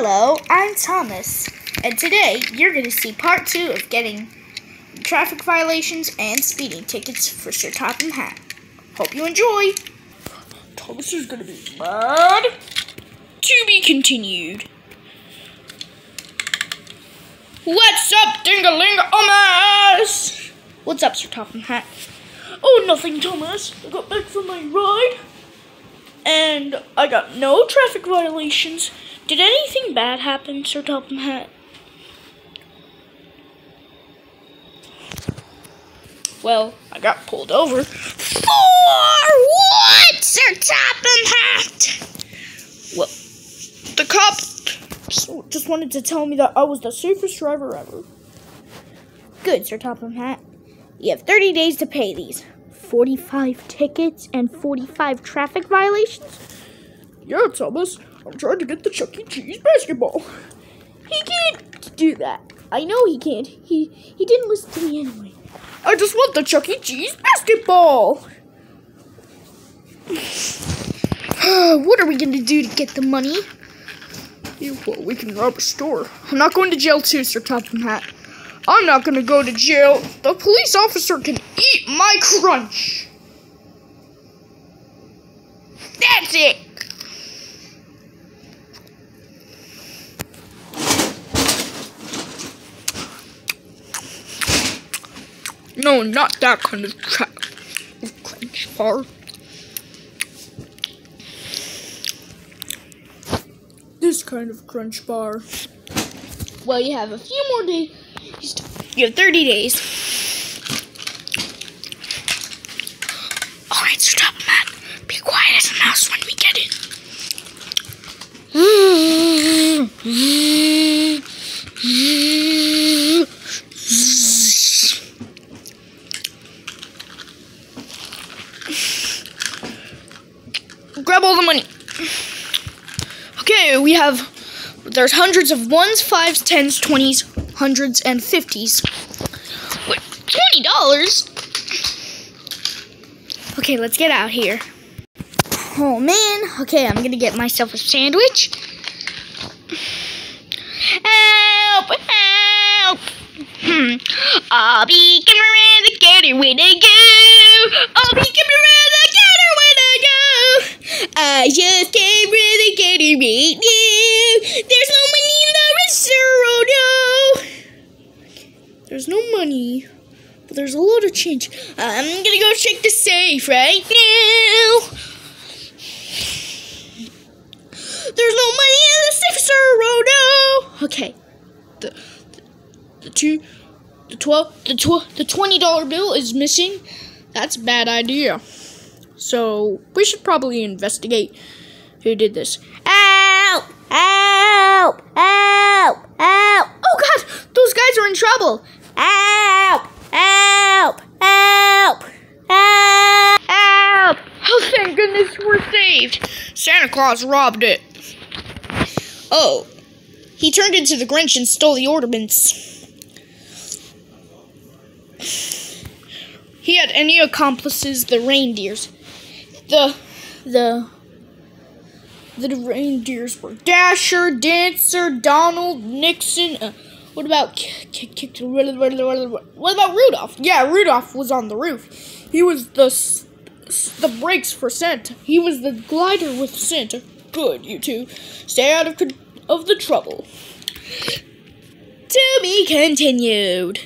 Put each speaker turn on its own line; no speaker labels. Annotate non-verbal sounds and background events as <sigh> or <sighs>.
Hello, I'm Thomas, and today you're going to see part two of getting traffic violations and speeding tickets for Sir Topham Hatt. Hope you enjoy.
Thomas is going to be mad. To be continued. What's up, Dingalinga
What's up, Sir Topham Hatt?
Oh, nothing, Thomas. I got back from my ride, and I got no traffic violations. Did anything bad happen, Sir Topham Hatt? Well, I got pulled over.
For what, Sir Topham Hatt?
Well, the cop just wanted to tell me that I was the safest driver ever.
Good, Sir Topham Hatt. You have 30 days to pay these. 45 tickets and 45 traffic violations?
Yeah, Thomas. I'm trying to get the Chuck E. Cheese basketball.
He can't do that. I know he can't. He he didn't listen to me anyway.
I just want the Chuck E. Cheese basketball. <sighs>
what are we gonna do to get the money?
Well, we can rob a store. I'm not going to jail too, Sir Topham Hatt. I'm not gonna go to jail. The police officer can eat my crunch.
That's it.
No, not that kind of crunch bar. This kind of crunch bar.
Well, you have a few more days. You have 30 days. Alright, stop, man. Be quiet as a mouse when we get in. <laughs>
Grab all the money. Okay, we have. There's hundreds of ones, fives, tens, twenties, hundreds, and fifties.
Wait, twenty dollars? Okay, let's get out here. Oh man. Okay, I'm gonna get myself a sandwich. Help! Help! Hmm. I'll be coming the gator when go. I'll be coming around the gator when I go. I just came really getting right now. There's no money in the register, oh no.
There's no money, but there's a lot of change. Uh, I'm gonna go check the safe right now. There's no money in the safe, sir. Oh no. Okay. The, the, the two the twelve the tw- the twenty dollar bill is missing. That's a bad idea. So we should probably investigate who did this.
Help! Help! Help! Help!
Oh God! Those guys are in trouble.
Help! Help! Help! Help! Help!
Oh, thank goodness we're saved. Santa Claus robbed it. Oh, he turned into the Grinch and stole the ornaments. He had any accomplices, the reindeers. The, the, the reindeers were Dasher, Dancer, Donald, Nixon. Uh, what about what about Rudolph? Yeah, Rudolph was on the roof. He was the the brakes for Santa. He was the glider with Santa. Good, you two. Stay out of of the trouble.
To be continued.